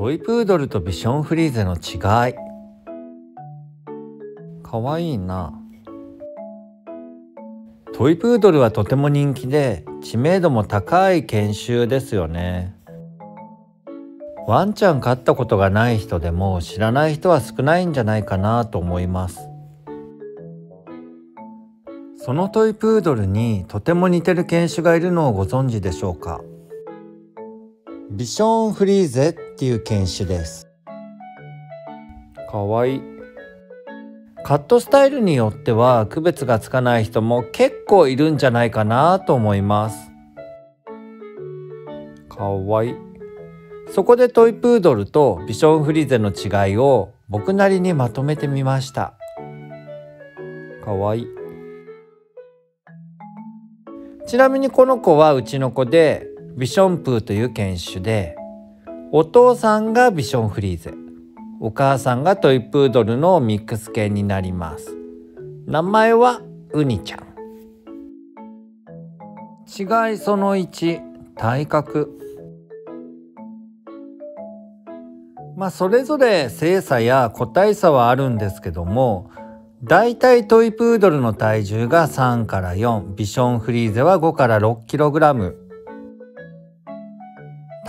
トイプードルとビションフリーゼの違い。かわいいな。トイプードルはとても人気で知名度も高い犬種ですよね。ワンちゃん飼ったことがない人でも知らない人は少ないんじゃないかなと思います。そのトイプードルにとても似てる犬種がいるのをご存知でしょうか？ビションフリーゼっていう犬種です。かわいい。カットスタイルによっては区別がつかない人も結構いるんじゃないかなと思います。かわいい。そこでトイプードルとビションフリーゼの違いを僕なりにまとめてみました。かわいい。ちなみにこの子はうちの子でビションプーという犬種でお父さんがビションフリーゼ。お母さんがトイプードルのミックス犬になります。名前はウニちゃん。違いその1体格。まあそれぞれ性差や個体差はあるんですけどもだいたいトイプードルの体重が3から4ビションフリーゼは5から6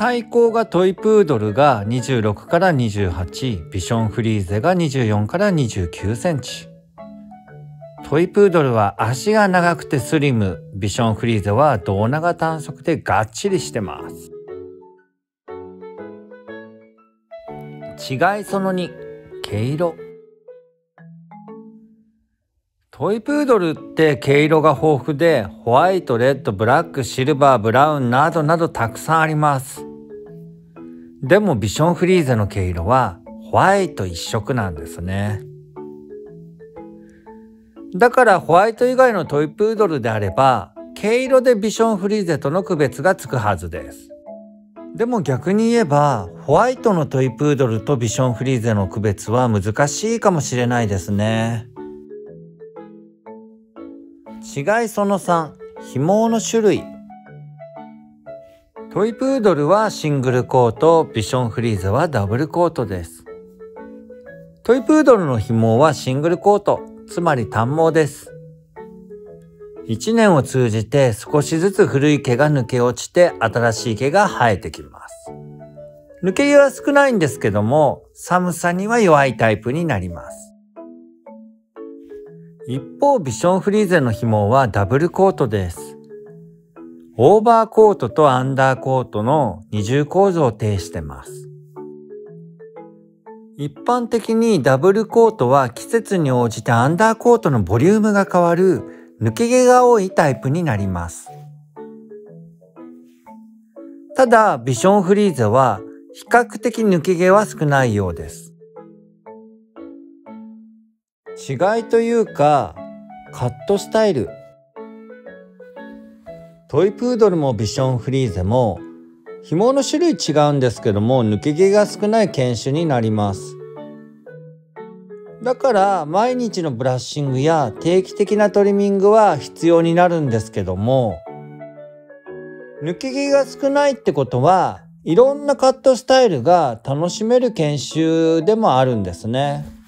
キログラム体高がトイプードルが26から28ビションフリーゼが24から29センチ。トイプードルは足が長くてスリムビションフリーゼは胴長短足でがっちりしてます。違いその2毛色。トイプードルって毛色が豊富でホワイト、レッド、ブラック、シルバー、ブラウンなどなどたくさんあります。でもビションフリーゼの毛色はホワイト一色なんですね。だからホワイト以外のトイプードルであれば毛色でビションフリーゼとの区別がつくはずです。でも逆に言えばホワイトのトイプードルとビションフリーゼの区別は難しいかもしれないですね。違いその3、紐の種類。トイプードルはシングルコート、ビションフリーゼはダブルコートです。トイプードルの紐はシングルコート、つまり単毛です。一年を通じて少しずつ古い毛が抜け落ちて新しい毛が生えてきます。抜け毛は少ないんですけども、寒さには弱いタイプになります。一方、ビションフリーゼの紐はダブルコートです。オーバーコートとアンダーコートの二重構造を呈してます。一般的にダブルコートは季節に応じてアンダーコートのボリュームが変わる抜け毛が多いタイプになります。ただ、ビションフリーゼは比較的抜け毛は少ないようです。違いというか、カットスタイルトイプードルもビションフリーゼも紐の種類違うんですけども抜け毛が少ない犬種になりますだから毎日のブラッシングや定期的なトリミングは必要になるんですけども抜け毛が少ないってことはいろんなカットスタイルが楽しめる研修でもあるんですね。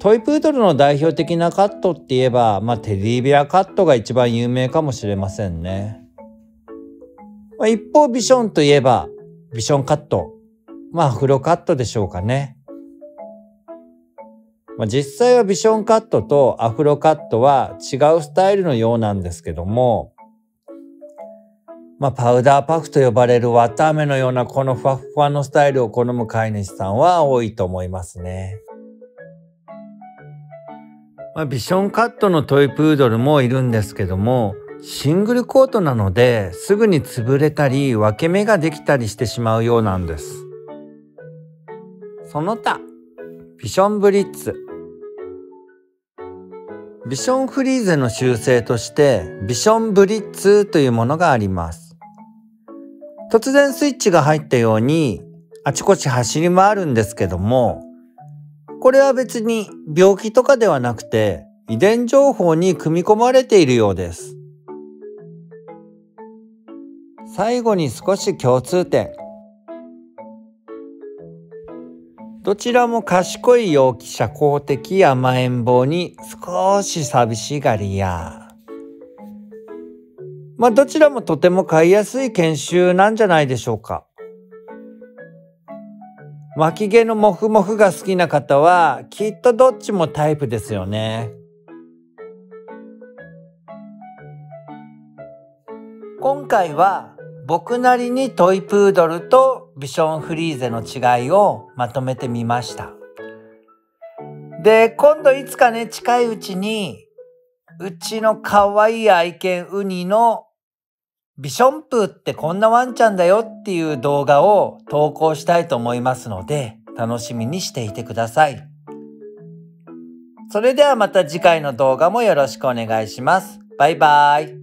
トイプードルの代表的なカットって言えば、まあ、テディベアカットが一番有名かもしれませんね。まあ、一方、ビションといえば、ビションカット。まあ、アフロカットでしょうかね。まあ、実際はビションカットとアフロカットは違うスタイルのようなんですけども、まあ、パウダーパフと呼ばれる綿飴のようなこのふわふわのスタイルを好む飼い主さんは多いと思いますね。まあ、ビションカットのトイプードルもいるんですけども、シングルコートなのですぐに潰れたり分け目ができたりしてしまうようなんです。その他、ビションブリッツ。ビションフリーゼの修正としてビションブリッツというものがあります。突然スイッチが入ったようにあちこち走り回るんですけども、これは別に病気とかではなくて遺伝情報に組み込まれているようです。最後に少し共通点。どちらも賢い陽気社交的甘えん坊に少し寂しがりや。まあどちらもとても飼いやすい犬種なんじゃないでしょうか。脇毛のモフモフが好きな方はきっとどっちもタイプですよね。今回は僕なりにトイプードルとビションフリーゼの違いをまとめてみました。で、今度いつかね、近いうちに、うちの可愛い愛犬ウニのビションプーってこんなワンちゃんだよっていう動画を投稿したいと思いますので、楽しみにしていてください。それではまた次回の動画もよろしくお願いします。バイバイ。